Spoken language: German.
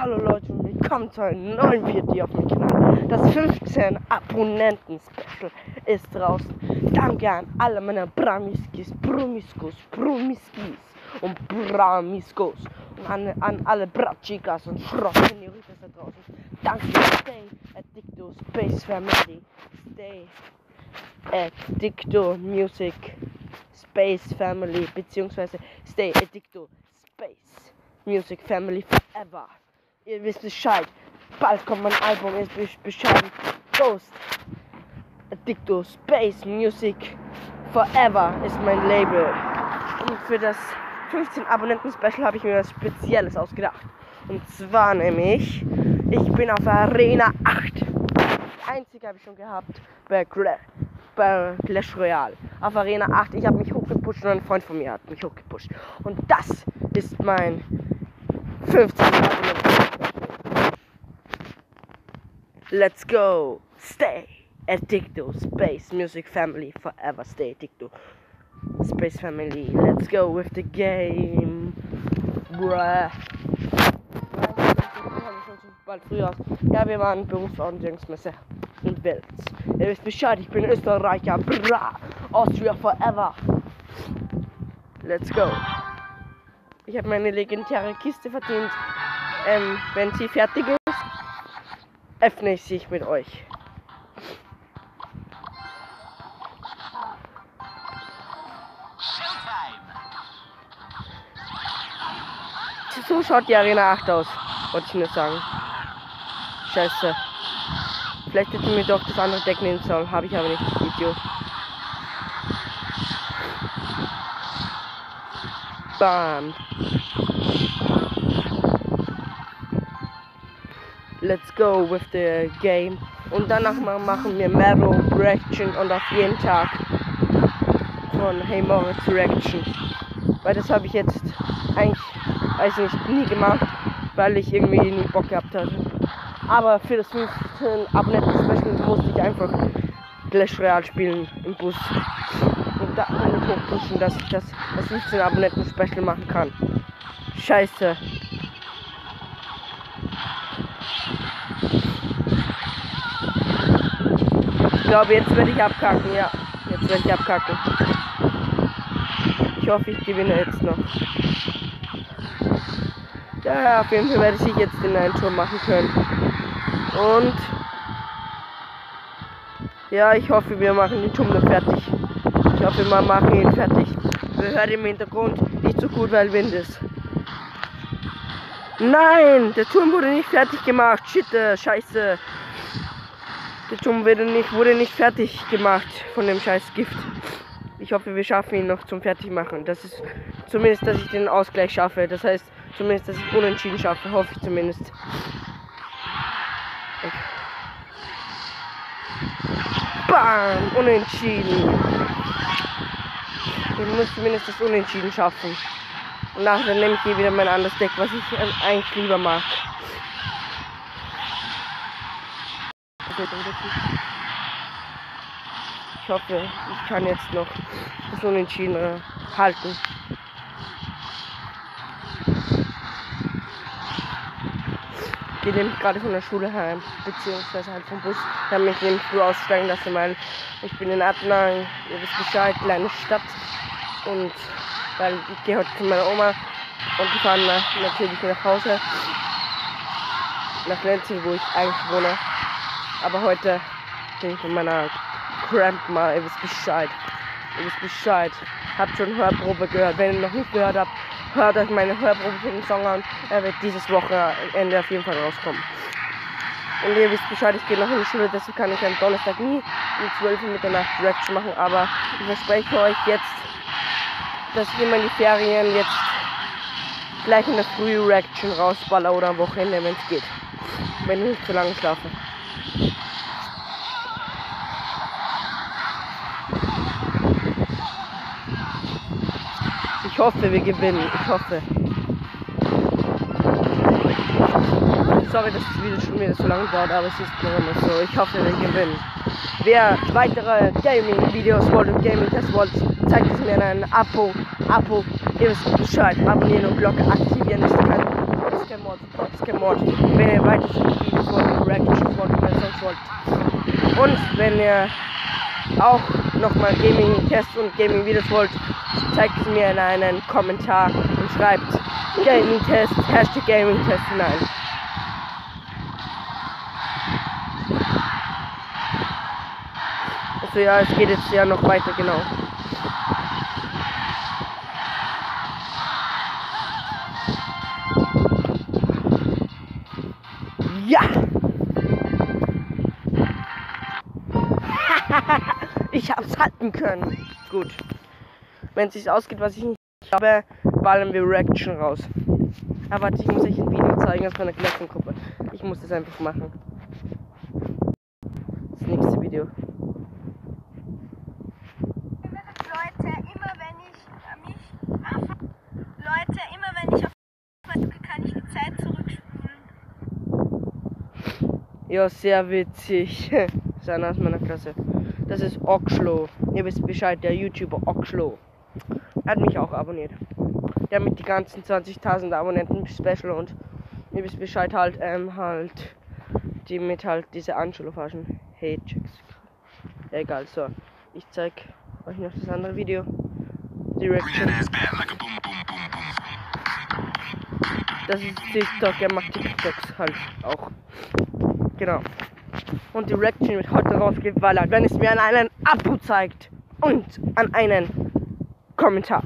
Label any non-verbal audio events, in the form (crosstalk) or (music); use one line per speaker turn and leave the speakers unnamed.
Hallo Leute und willkommen zu einem neuen Video auf meinem Kanal. Das 15 Abonnenten-Special ist draußen. Danke an alle meine Bramiskis, Brumiskos, Brumiskis und Bramiskos. Und an, an alle Bratchikas und Schrott-Senioritas da draußen. Danke, stay addicto Space Family. Stay addicto Music Space Family. Beziehungsweise stay addicto Space Music Family forever. Ihr wisst Bescheid. Bald kommt mein Album, ihr wisst Bescheid. Ghost. Addicto Space Music Forever ist mein Label. Und für das 15 Abonnenten Special habe ich mir was Spezielles ausgedacht. Und zwar nämlich, ich bin auf Arena 8. Die einzige habe ich schon gehabt bei, Gra bei Clash Royale. Auf Arena 8. Ich habe mich hochgepusht und ein Freund von mir hat mich hochgepusht. Und das ist mein 15 Abonnenten Let's go. Stay addicto. Space Music Family forever. Stay addicto. Space Family. Let's go with the game. Bruh. Bald früher. Ja, wir waren Berufsorientierungsmesse in Wels. Ihr wisst Bescheid, ich bin Österreicher. Bra. Austria forever. Let's go. Ich habe meine legendäre Kiste verdient. Ähm, wenn sie fertig ist öffne ich sich mit euch. So schaut die Arena 8 aus, wollte ich nur sagen. Scheiße. Vielleicht hätten wir doch das andere Deck nehmen sollen, habe ich aber nicht, Idiot. Bam. Let's go with the game. Und danach machen wir Metal Reaction und auf jeden Tag von Hey Moritz Reaction. Weil das habe ich jetzt eigentlich, weiß nicht, nie gemacht, weil ich irgendwie nie Bock gehabt hatte. Aber für das 15 Abonnenten-Special musste ich einfach Clash Royale spielen im Bus. Und da kann ich hochpushen, dass ich das, das 15 Abonnenten-Special machen kann. Scheiße. Ich glaube, jetzt werde ich abkacken, ja. Jetzt werde ich abkacken. Ich hoffe, ich gewinne jetzt noch. Ja, auf jeden Fall werde ich jetzt den einen Turm machen können. Und ja, ich hoffe, wir machen den Turm noch fertig. Ich hoffe, wir machen ihn fertig. Wir hören im Hintergrund nicht so gut, weil Wind ist. Nein, der Turm wurde nicht fertig gemacht. Shit, äh, scheiße. Der Turm wurde nicht, wurde nicht fertig gemacht von dem scheiß Gift. Ich hoffe, wir schaffen ihn noch zum Fertigmachen. Das ist zumindest, dass ich den Ausgleich schaffe. Das heißt, zumindest, dass ich unentschieden schaffe. Hoffe ich zumindest. Bam! Unentschieden. Ich muss zumindest das Unentschieden schaffen. Und nachher nehme ich hier wieder mein anderes Deck, was ich eigentlich lieber mag. Ich hoffe, ich kann jetzt noch das Unentschieden äh, halten. Ich gehe nämlich gerade von der Schule heim, beziehungsweise halt vom Bus. Ich habe mich nämlich früh aussteigen lassen, weil ich bin in Adnang, ihr wisst Bescheid, kleine Stadt. Und weil ich gehe heute zu meiner Oma und die fahren natürlich nach Hause. Nach Lenzing, wo ich eigentlich wohne. Aber heute bin ich von meiner Grandma, ihr wisst Bescheid. Ihr wisst Bescheid. Habt schon Hörprobe gehört. Wenn ihr noch nicht gehört habt, hört euch meine Hörprobe für den Song an. Er wird dieses Wochenende auf jeden Fall rauskommen. Und ihr wisst Bescheid, ich gehe noch in die Schule, deshalb kann ich am Donnerstag nie um 12 Uhr Mitternacht Reaction machen. Aber ich verspreche euch jetzt, dass ich immer in die Ferien jetzt gleich in der Früh Reaction rausballer oder am Wochenende, wenn es geht. Wenn ich nicht zu lange schlafe. Ich hoffe, wir gewinnen. Ich hoffe. Sorry, dass das Video schon wieder so lange dauert, aber es ist noch immer so. Ich hoffe, wir gewinnen. Wer weitere Gaming-Videos wollt und Gaming-Tests wollt, zeigt es mir in einem Abo. Abo. Ihr wisst Bescheid. Abonnieren und Glocke aktivieren. Ist kein, das ist kein Mord. der Mod. Wenn ihr weitere Videos wollt, Reactions wollt oder sonst wollt. Und wenn ihr auch nochmal Gaming-Tests und Gaming-Videos wollt, zeigt es mir in einen Kommentar und schreibt Gaming-Test, Hashtag Gaming-Test hinein. Also ja, es geht jetzt ja noch weiter, genau. Ja! (laughs) ich hab's halten können. Gut. Wenn es sich ausgeht, was ich nicht habe, ballern wir Reaction raus. Aber ich muss euch ein Video zeigen aus meiner Klassengruppe. Ich muss das einfach machen. Das nächste Video.
Leute, immer wenn ich äh, mich auf, Leute, immer wenn ich auf drücke, kann ich die Zeit zurückspulen.
Ja, sehr witzig. (laughs) Ist einer aus meiner Klasse. Das ist Oxlow. Ihr wisst Bescheid, der YouTuber Oxlow. Er hat mich auch abonniert. Der mit die ganzen 20.000 Abonnenten Special und ihr wisst Bescheid halt, ähm, halt, die mit halt diese Anschulfaschen. Hey, Chicks. Egal, so. Ich zeig euch noch das andere Video. Direction. Das ist TikTok, er macht TikToks halt auch. Genau. Und die Reaction wird heute rausgeballert, wenn es mir an einen Abo zeigt und an einen Kommentar.